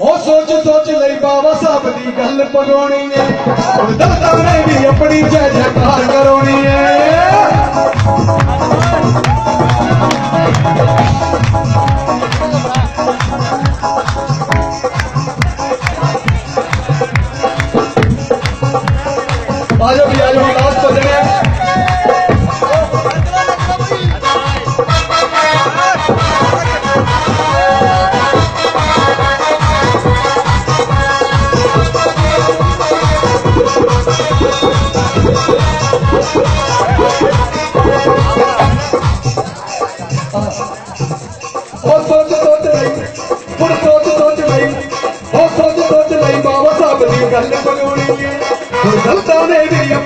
ہو سوچ سوچ لئی بابا صاحب دی گل پگونی ہے بھی اپنی جے جے کار کرونی ہے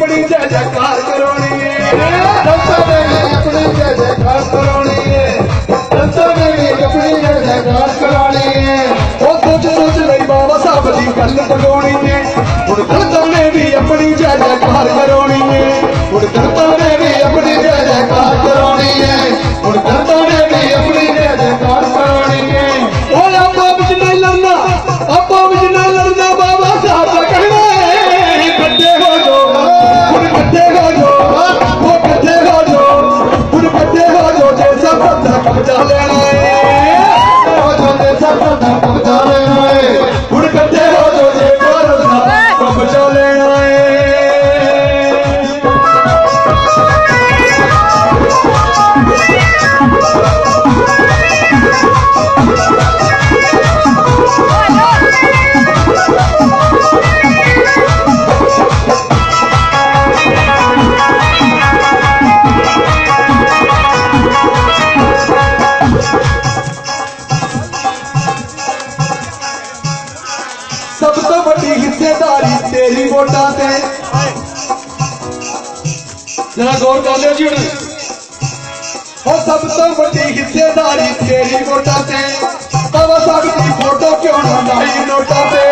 اپنی جگ کرا کچھ سوچ لے بابا سا بہت کل لگا ہے اڑ کر بھی اپنی جی جی کار کرونی ہے ہیں کر سب تو بڑی حصے داری تیری گوٹا سب کی فوٹو کھواری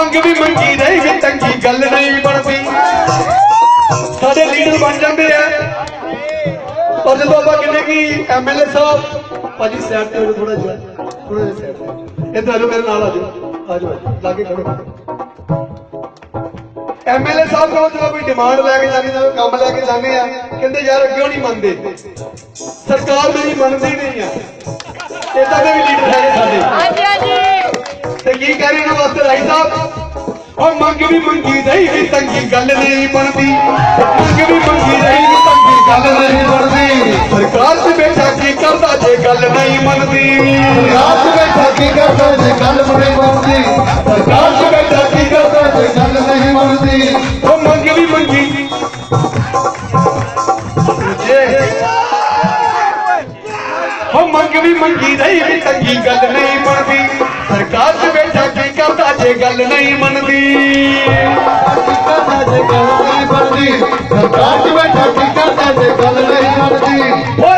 ਮੰਗ ਵੀ ਮੰਗੀ ਰਹੀ ਚੰਗੀ ਗੱਲ ਨਹੀਂ ਬਣਦੀ ਸਾਡੇ ਲੀਡਰ ਬਣ ਜਾਂਦੇ ਆ ਪਰ ਜਦੋਂ ਆਪਾਂ ਕਹਿੰਦੇ ਕੀ ਐਮਐਲਏ ਸਾਹਿਬ ਭਾਜੀ ਸਾਈਡ ਤੇ ਥੋੜਾ ਜਿਹਾ ਥੋੜਾ ਜਿਹਾ ਸਾਈਡ ਇਧਰ ਆਜੋ ਮੇਰੇ ਨਾਲ ਆਜੋ ਆਜੋ ਲਾਗੇ ਖੜੋ ਐਮਐਲਏ ਸਾਹਿਬ ਕੋਲ ਜਦੋਂ ਕੋਈ ਡਿਮਾਂਡ ਲੈ ਕੇ ਜਾਂਦੇ ਜਾਂ ਕੰਮ ਲੈ ਕੇ ਜਾਂਦੇ ਆ ਕਹਿੰਦੇ ਯਾਰ ਕਿਉਂ ਨਹੀਂ ਮੰਨਦੇ ਸਰਕਾਰ ਮੇਰੀ ਮੰਨਦੀ ਨਹੀਂ ਆ ਇਦਾਂ ਦੇ ਵੀ ਲੀਡਰ ਹੈ کہنے نہ بات رائی صاحب اور منگ بھی منگی رہی ہی تنگی گل نہیں بڑھتی منگ بھی منگی رہی ہی تنگی گل نہیں بڑھتی سرکار سے بیٹھا کی کرتا جے گل نہیں بڑھتی سرکار سے بیٹھا کی کرتا جے گل نہیں بڑھتی سرکار سے بیٹھا کی کرتا جے گل نہیں بڑھتی بھی منگی رہی بھی تنگی گل گل نہیں نہیں سرکار سرکار سے سے بیٹھا بیٹھا کی کی چنگی بنتی بنتی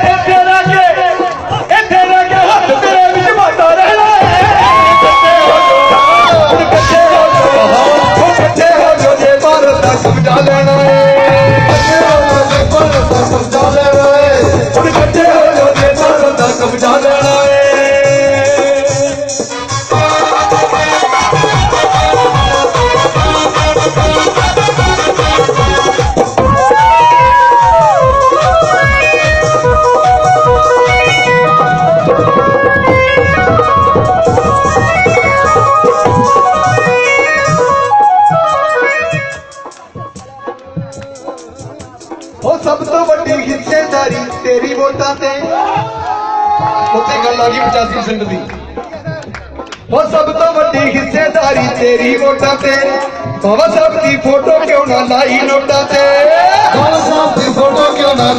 گل آ گئی پچاسی سنبھال وہ سب تو ویڈیاری بابا سب کی فوٹو لائی نوٹا